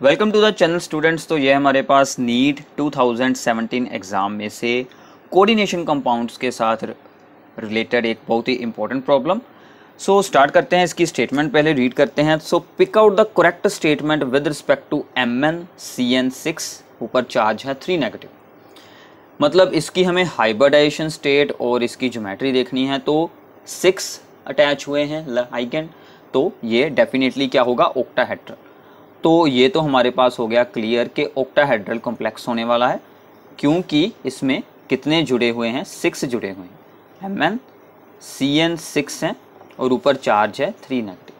Welcome to the channel students तो ये हमारे पास नीट 2017 एग्ज़ाम में से कोऑर्डिनेशन कंपाउंड्स के साथ रिलेटेड एक बहुत ही इंपॉर्टेंट प्रॉब्लम सो स्टार्ट करते हैं इसकी स्टेटमेंट पहले रीड करते हैं. So pick out the correct statement with respect to M N C N six ऊपर चार्ज है थ्री नेगेटिव मतलब इसकी हमें हाइब्रिडाइजेशन स्टेट और इसकी ज्योमेट्री देखनी है तो सिक्स अटैच हुए हैं आइगेंड तो ये डेफिनेटली क्या होगा? ओक्टाहेड्रल तो ये तो हमारे पास हो गया क्लियर कि ओक्टाहेड्रल कॉम्प्लेक्स होने वाला है, क्योंकि इसमें कितने जुड़े हुए हैं? सिक्स जुड़े हुए हैं। M N C N six हैं और ऊपर चार्ज है थ्री नेगेटिव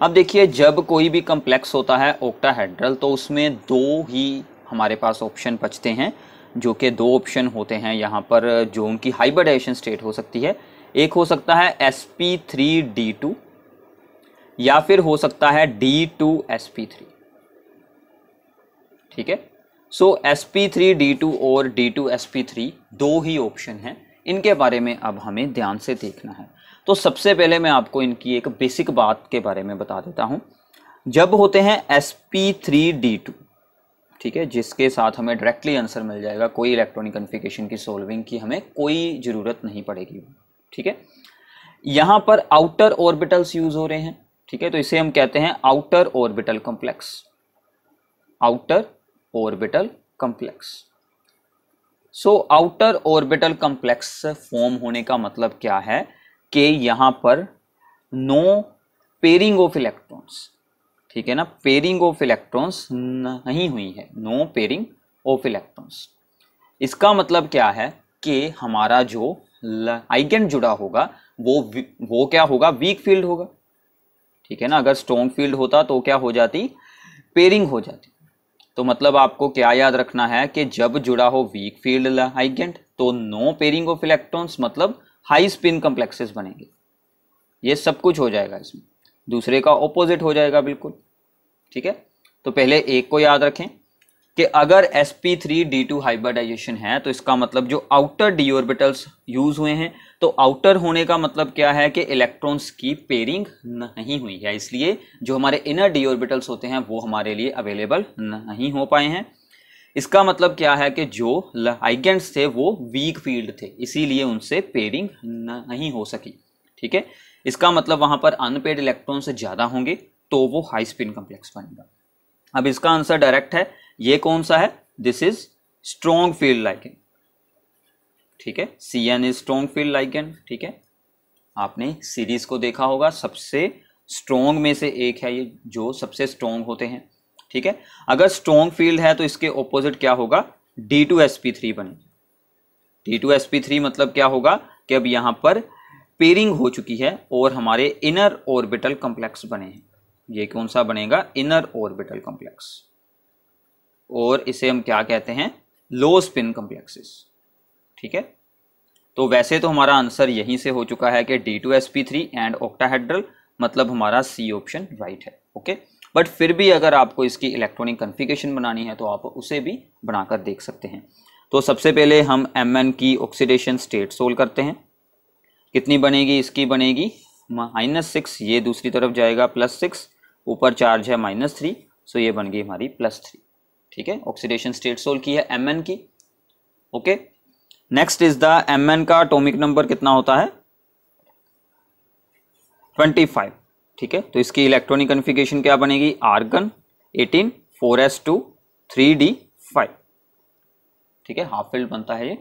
अब देखिए, जब कोई भी कम्प्लेक्स होता है ओक्टाहेड्रल तो उसमें दो ही हमारे पास ऑप्शन बचते हैं, जो कि दो ऑप्शन होते हैं यहाँ पर, जो उनकी हाइब्रिडाइजेशन स्टेट हो सकती है। एक हो सकता है S P three D two या फिर हो सकता है D two S P three ठीक है? So S P three D two और D two S P three दो ही ऑप्शन हैं। इनके बारे में अब हमें ध्यान से देखना है। तो सबसे पहले मैं आपको इनकी एक बेसिक बात के बारे में बता देता हूँ। जब होते हैं S P three D two ठीक है? जिसके साथ हमें डायरेक्टली आंसर मिल जाएगा, कोई इलेक्ट्रॉनिक कन्फिकेशन की सोल्विंग की हमें कोई ज़रूरत नहीं पड़ेगी, ठीक है? यहाँ पर आउटर ऑर्बिटल्स यूज़ हो रहे हैं। ठीक है तो इसे हम कहते हैं outer orbital complex outer orbital complex so outer orbital complex form होने का मतलब क्या है? कि यहाँ पर नो पेरिंग ऑफ़ इलेक्ट्रॉन्स ठीक है ना? पेरिंग ऑफ़ इलेक्ट्रॉन्स नहीं हुई है. नो पेरिंग ऑफ़ इलेक्ट्रॉन्स इसका मतलब क्या है? कि हमारा जो आइगेंट जुड़ा होगा, वो वो क्या होगा? वीक फ़ील्ड होगा. ठीक है ना? अगर स्ट्रॉन्ग फ़ील्ड होता तो क्या हो जाती? पेयरिंग हो जाती। तो मतलब आपको क्या याद रखना है कि जब जुड़ा हो वीक फ़ील्ड हाइगेंट तो नो पेयरिंग ऑफ़ इलेक्ट्रॉन्स मतलब हाई स्पिन कम्प्लेक्सेस बनेंगे। ये सब कुछ हो जाएगा इसमें। दूसरे का ऑपोजिट हो जाएगा बिल्कुल। ठीक है? तो पहले एक को याद रखें। कि अगर sp3d2 हाइब्रिडाइजेशन है तो इसका मतलब जो आउटर डी ऑर्बिटल्स यूज़ हुए हैं तो आउटर होने का मतलब क्या है कि इलेक्ट्रॉन्स की पेयरिंग नहीं हुई है। इसलिए जो हमारे इनर डी ऑर्बिटल्स होते हैं, वो हमारे लिए अवेलेबल नहीं हो पाए हैं। इसका मतलब क्या है कि जो आइगेंट्स थे, वो वीक फ़ील्ड थे, इसीलिए उनसे पेयरिंग नहीं हो सकी। ठीक है? इसका मतलब वहाँ पर अनपेड इलेक्ट्रॉन्स ज़्यादा होंगे तो वो हाई स्पिन कम्प्लेक्स बनेगा। अब इसका आंसर डायरेक्ट है। ये कौन सा है? This is strong field ligand ठीक है? C N is strong field ligand ठीक है? आपने सीरीज़ को देखा होगा, सबसे स्ट्रॉन्ग में से एक है ये, जो सबसे स्ट्रॉन्ग होते हैं, ठीक है? अगर स्ट्रॉन्ग फ़ील्ड है तो इसके ऑपोजिट क्या होगा? D two S P three बनेगी D two S P three मतलब क्या होगा? कि अब यहाँ पर पेरिंग हो चुकी है और हमारे इनर ऑर्बिटल कॉम्प्लेक्स बने हैं। ये कौन सा बनेगा? इनर ऑर्बिटल कॉम्प्लेक्स और इसे हम क्या कहते हैं? लो स्पिन कम्प्लेक्सेस ठीक है? तो वैसे तो हमारा आंसर यहीं से हो चुका है कि D two S P three and octahedral मतलब हमारा सी ऑप्शन राइट है ओके बट फिर भी अगर आपको इसकी इलेक्ट्रॉनिक कन्फिगेशन बनानी है तो आप उसे भी बनाकर देख सकते हैं। तो सबसे पहले हम एम एन की ऑक्सीडेशन स्टेट सोल्व करते हैं। कितनी बनेगी? इसकी बनेगी माइनस सिक्स ये दूसरी तरफ़ जाएगा प्लस सिक्स ऊपर चार्ज है माइनस थ्री सो ये बन गई हमारी प्लस थ्री ठीक है? ऑक्सीडेशन स्टेट सोल्व की है एम की। Okay next is the M का अटोमिक नंबर कितना होता है? 25 ठीक है? तो इसकी इलेक्ट्रॉनिक कन्फिगेशन क्या बनेगी? आर्गन 18 4s2 3d 5 ठीक है? हाफ़ फिल्ड बनता है ये।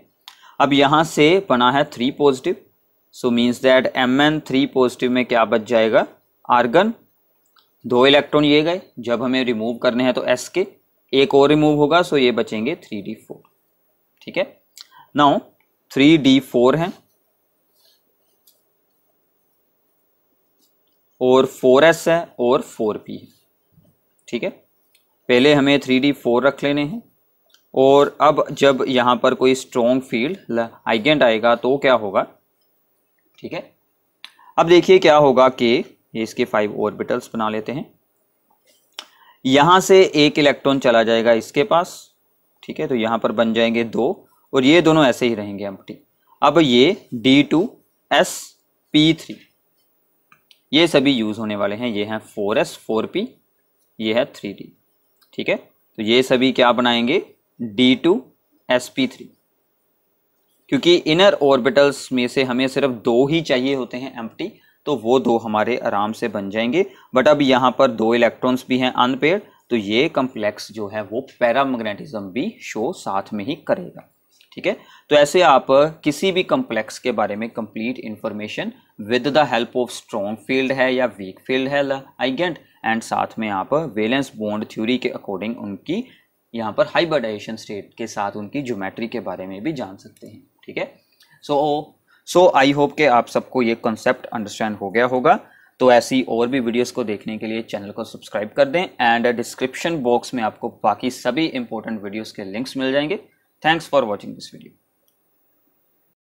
अब यहाँ से बना है three positive so means that M N three positive में क्या बच जाएगा? आर्गन दो इलेक्ट्रॉन ये गए। जब हमें रिमूव करने हैं तो एस के। एक और रिमूव होगा सो ये बचेंगे थ्री डी फोर ठीक है? नाउ थ्री डी फोर है। और फोर एस है और फोर पी है, ठीक है? पहले हमें थ्री डी फोर रख लेने हैं। और अब जब यहाँ पर कोई स्ट्रॉन्ग फ़ील्ड आइगेंट आएगा तो क्या होगा? ठीक है? अब देखिए क्या होगा कि इसके फाइव ऑर्बिटल्स बना लेते हैं। यहाँ से एक इलेक्ट्रॉन चला जाएगा इसके पास, ठीक है तो यहाँ पर बन जाएँगे दो, और ये दोनों ऐसे ही रहेंगे एम्प्टी अब ये D two S P three. ये सभी यूज़ होने वाले हैं, ये हैं फोर एस फोर पी ये है थ्री डी ठीक है? तो ये सभी क्या बनाएँगे? D two S P three. क्योंकि इनर ऑर्बिटल्स में से हमें सिर्फ़ दो ही चाहिए होते हैं एम्प्टी तो वो दो हमारे आराम से बन जाएँगे। बट अब यहाँ पर दो इलेक्ट्रॉन्स भी हैं अनपेड तो ये कम्प्लेक्स जो है वो पैरामैग्नेटिज्म भी शो साथ में ही करेगा। ठीक है? तो ऐसे आप किसी भी कम्प्लेक्स के बारे में complete information with the help of strong field है या वीक फ़ील्ड है आइगेंट एंड साथ में आप वेलेंस बॉन्ड थ्योरी के अकॉर्डिंग उनकी यहाँ पर हाइब्रिडाइजेशन स्टेट के साथ उनकी ज्योमेट्री के बारे में भी जान सकते हैं। ठीक है? सो सो आई होप के आप सबको ये कॉन्सेप्ट अंडरस्टैंड हो गया होगा। तो ऐसी और भी वीडियोस को देखने के लिए चैनल को सब्सक्राइब कर दें एंड डिस्क्रिप्शन बॉक्स में आपको बाकी सभी इंपॉर्टेंट वीडियोस के लिंक्स मिल जाएँगे। Thanks for watching this video